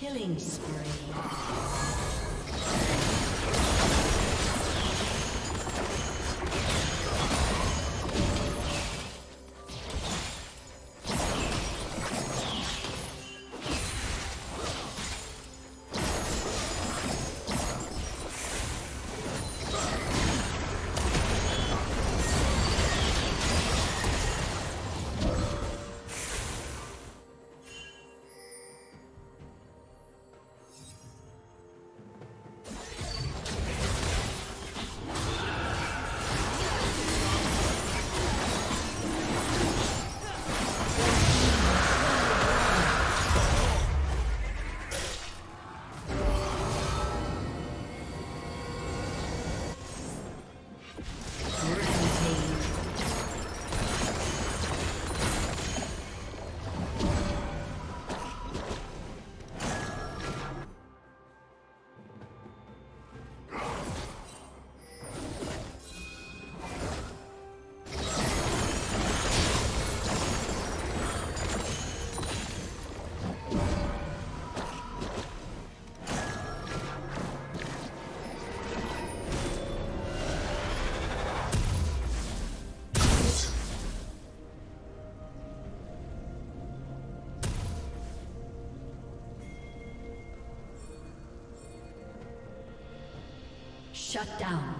Killing spree. Shut down.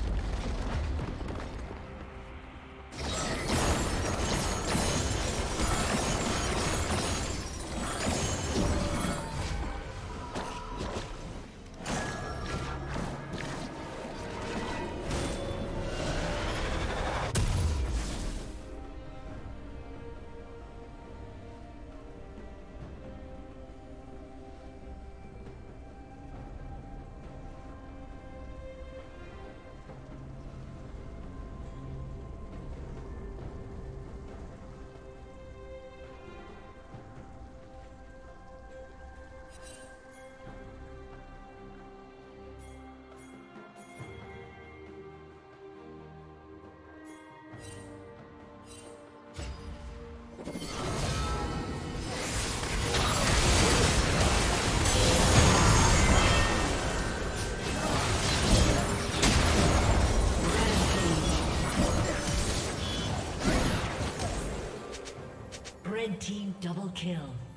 Kill.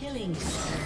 Killing spree.